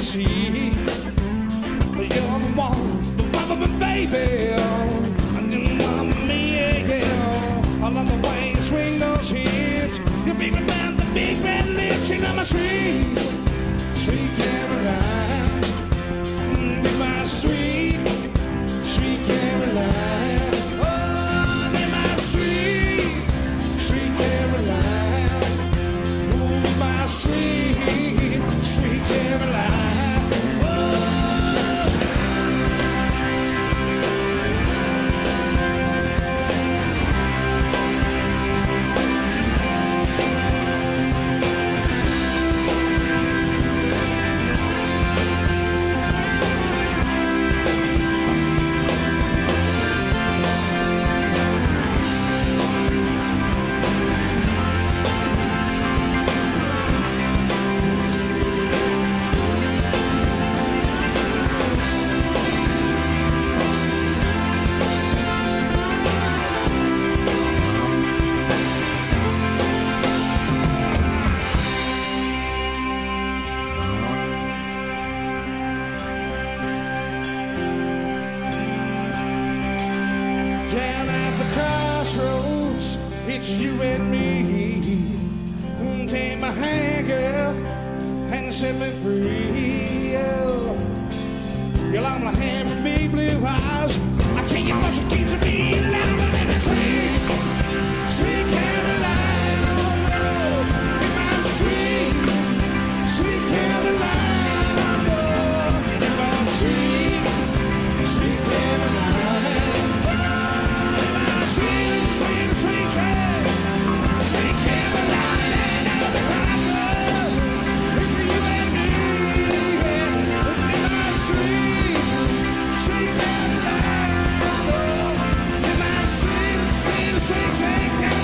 can see that you're the one, the one of my baby. And you love me, yeah. I love the way you swing those hips. You beat me down the big red lips. You know my sweet, sweet Caroline. Be my sweet, sweet Caroline. Oh, be my sweet, sweet Caroline. Oh, be my sweet, sweet Caroline. It's you and me. Take my hand, girl, and set me free. Oh. You're on my hand big blue eyes. I tell you what, you keeps me. Take